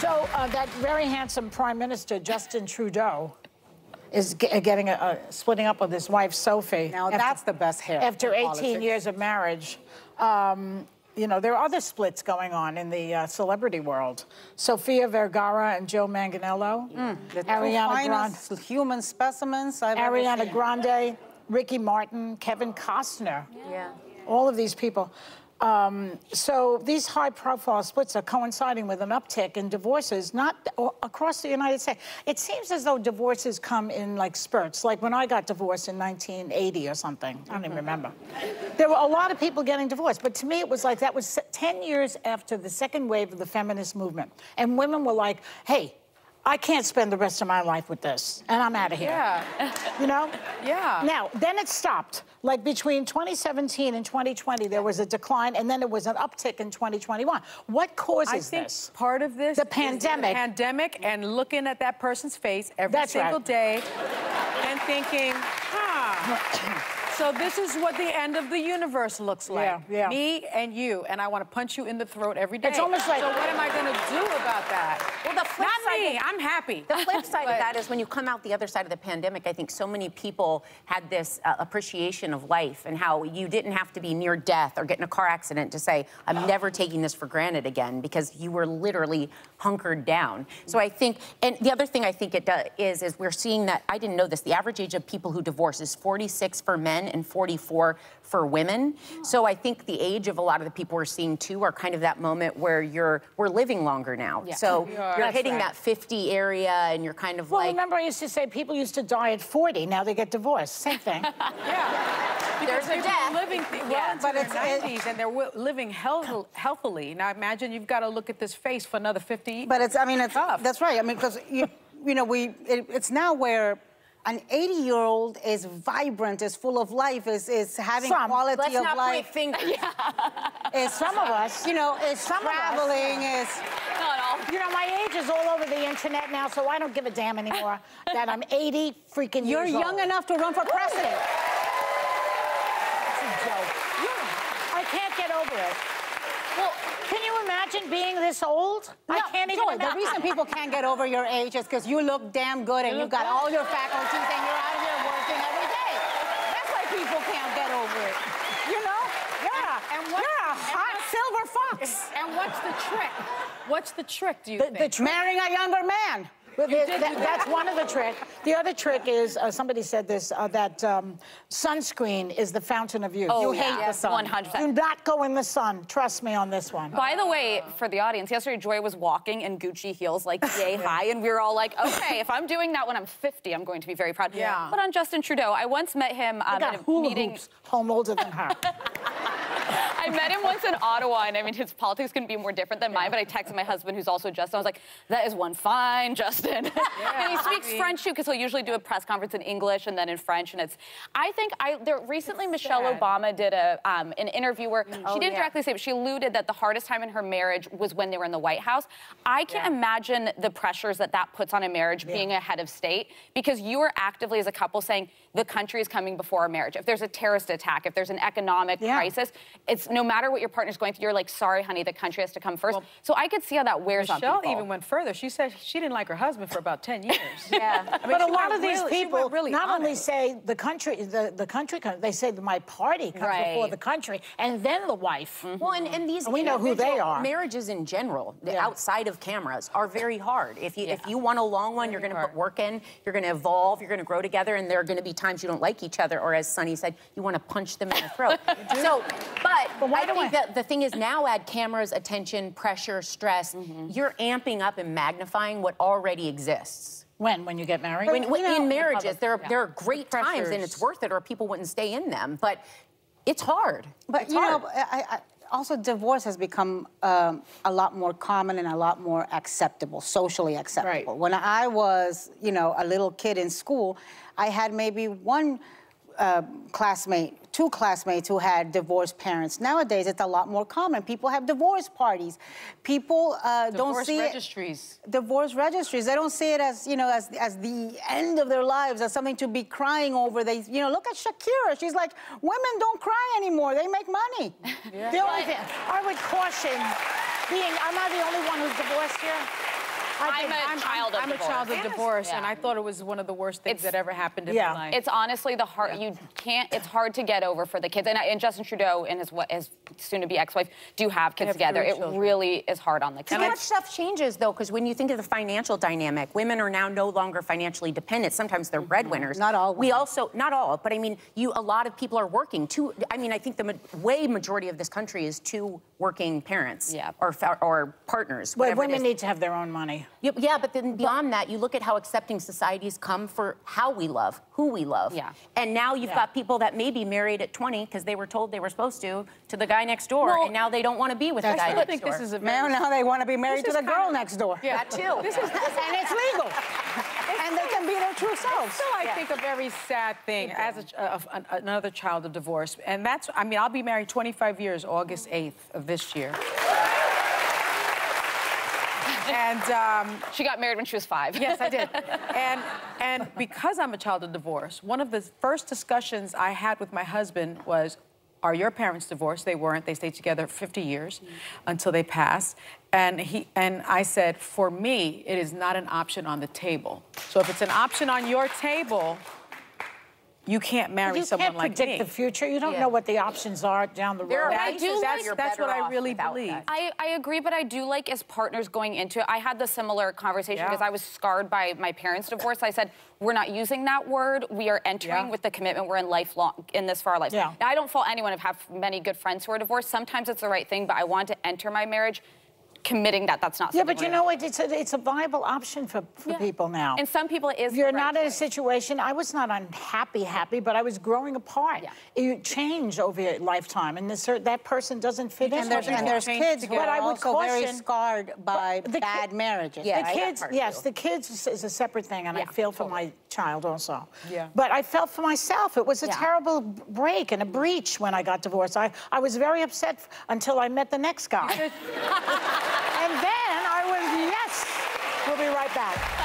So uh, that very handsome Prime Minister Justin Trudeau is ge- getting a, a splitting up with his wife Sophie. Now after- that's the best hair. After 18 politics. years of marriage, um, you know there are other splits going on in the uh, celebrity world. Sofia Vergara and Joe Manganiello, The two Ariana Grande. finest human specimens I've ever Ariana seen. Grande, Ricky Martin, Kevin Costner. Yeah. All of these people. Um, so these high-profile splits are coinciding with an uptick in divorces, not across the United States. It seems as though divorces come in like spurts. Like when I got divorced in 1980 or something. I don't even remember. There were a lot of people getting divorced, but to me it was like that was 10 years after the second wave of the feminist movement, and women were like, "Hey." I can't spend the rest of my life with this, and I'm out of here. Yeah. You know? Yeah. Now, then it stopped. Like between 2017 and 2020, there was a decline, and then there was an uptick in 2021. What causes I think this? part of this The pandemic. pandemic and looking at that person's face every That's single right. day and thinking, huh. So this is what the end of the universe looks like. Yeah, yeah. Me and you, and I want to punch you in the throat every day. It's almost like- So what am I going to do about that? Well, the flip Not side me. of- I'm happy. The flip side But- of that is when you come out the other side of the pandemic, I think so many people had this uh, appreciation of life and how you didn't have to be near death or get in a car accident to say, I'm never taking this for granted again because you were literally hunkered down. So I think, and the other thing I think it does is, is we're seeing that, I didn't know this, the average age of people who divorce is 46 for men and 44 for women. So I think the age of a lot of the people we're seeing too are kind of that moment where you're, we're living longer now. So you're That's hitting right. that 50 area and you're kind of Well, like Well, remember I used to say people used to die at 40, now they get divorced. Same thing. Yeah. There's Because a people death. are living well Yeah. into But their it's- it- 90s and they're wi- living health- healthily. Now imagine you've got to look at this face for another 50 But it's, I mean, it's, Tough. that's right. I mean, because, you, you know, we, it, it's now where an 80-year-old is vibrant, is full of life, is, is having Some. quality Let's of not life. point fingers. Is Some of us. You know, is Some of us. traveling, is... Not all. You know, my age is all over the internet now, so I don't give a damn anymore that I'm 80 freaking You're years young enough to run for president. It's a joke. I can't get over it. Well, can you imagine being this old? I can't even Joy, the reason people can't get over your age is because you look damn good and you've got good. all your faculties and you're out here working every day. That's why people can't get over it. You know? Yeah, and what- You're a and hot silver fox. And what's the trick? What's the trick, do you The- think? the trick- Marrying a younger man. But You that- that's one of the tricks. The other trick is uh, somebody said this uh, that um, sunscreen is the fountain of youth. Oh, you yeah. hate the sun. 100%. Do not go in the sun. Trust me on this one. By the way, for the audience, yesterday Joy was walking in Gucci heels like yay high, and we were all like, okay, if I'm doing that when I'm 50, I'm going to be very proud. Yeah. But on Justin Trudeau, I once met him um, got at a hula meeting. hoops home older than her. I met him once in Ottawa, and I mean, his politics couldn't be more different than mine. But I texted my husband, who's also Justin. I was like, "That is one fine Justin." and he speaks French too, because he'll usually do a press conference in English and then in French. And it's, I think, I there recently Michelle sad. Obama did a um, an interview where Oh, she didn't yeah. directly say, but she alluded that the hardest time in her marriage was when they were in the White House. I can't imagine the pressures that that puts on a marriage being a head of state, because you are actively as a couple saying the country is coming before our marriage. If there's a terrorist attack, if there's an economic Yeah. crisis, it's no matter what your partner's going through, you're like, sorry, honey, the country has to come first. so I could see how that wears on Michelle people. even went further. She said she didn't like her husband for about 10 years. Yeah. I mean, but a lot of these really- people really not on only say the country, the, the country, they say my party comes Right. before the country, and then the wife. Mm-hmm. Well, and, and these And we know who they are. Marriages in general, the Yeah. outside of cameras, are very hard. If you if you want a long one, you're going to put work in. You're going to evolve. You're going to grow together, and there are going to be times you don't like each other, or as Sunny said, you want to punch them in the throat. so, but, But why I do think I- that the thing is now add cameras, attention, pressure, stress. Mm-hmm. You're amping up and magnifying what already exists. When? When you get married? When, when- You know, in marriages, public, there are, yeah. there are great times and it's worth it, or people wouldn't stay in them. But it's hard. But It's you hard. know, I, I, also divorce has become um, a lot more common and a lot more acceptable, socially acceptable. Right. When I was, you know, a little kid in school, I had maybe one uh, classmate, two classmates who had divorced parents. Nowadays, it's a lot more common. People have divorce parties. People uh, don't Divorce see it registries. divorce registries. They don't see it as you know as as the end of their lives, as something to be crying over. They you know look at Shakira. She's like, women don't cry anymore. They make money. The only thing I would caution, being, I'm not the only one who's divorced here? I'm a child of I'm divorce. a child of divorce, and I thought it was one of the worst things It's- that ever happened in Yeah. my life. It's honestly the hard. You can't. It's hard to get over for the kids. And, and Justin Trudeau and his what his soon-to-be ex-wife do have kids have together. It children. really is hard on the kids. So much stuff changes though, because when you think of the financial dynamic, women are now no longer financially dependent. Sometimes they're mm-hmm. breadwinners. Not all We also, not all, but I mean, you. A lot of people are working. Two. I mean, I think the ma- way majority of this country is two working parents. Yeah. Or or partners. Well, women need to have their own money. Yeah, yeah, but then beyond that, you look at how accepting societies come for how we love, who we love. Yeah. And now you've Yeah. got people that may be married at 20 because they were told they were supposed to to the guy next door, Well, and now they don't want to be with the guy right. next I think door. this is a Now, very now they want to be married to the girl of- next door. Yeah. that too. This is And it's legal. and they can be their true selves. still, I think, a very sad thing as a, ch- of an- another child of divorce. And that's, I mean, I'll be married 25 years, August 8th of this year. And um, She got married when she was five. yes, I did. and and because I'm a child of divorce, one of the first discussions I had with my husband was, "Are your parents divorced?" They weren't. They stayed together 50 years until they passed. And he and I said, "For me, it is not an option on the table. So if it's an option on your table." You can't marry You someone can't like predict me. the future. You don't Yeah. know what the options are down the road. There are I do that like- you're that's what I really believe. I, I agree, but I do like as partners going into it. I had the similar conversation Yeah. because I was scarred by my parents' divorce. I said, we're not using that word. We are entering Yeah. with the commitment we're in lifelong in this for our life. Yeah. Now I don't fault anyone. I've had many good friends who are divorced. Sometimes it's the right thing, but I want to enter my marriage committing that that's not Yeah, but you know what? It's a, it's a viable option for, for Yeah. people now. And some people it is. You're the right not in a situation. I was not unhappy, happy, but I was growing apart. Yeah. You change over your lifetime, and this, that person doesn't fit in. And there's, and there's kids who are But I would also very scarred by the ki- bad marriages. Yeah. the kids, yes, the kids is, is a separate thing, and I Yeah, feel for my child also. Yeah. But I felt for myself. It was a Yeah. terrible break and a breach when I got divorced. I, I was very upset f- until I met the next guy. and then I was, yes. We'll be right back.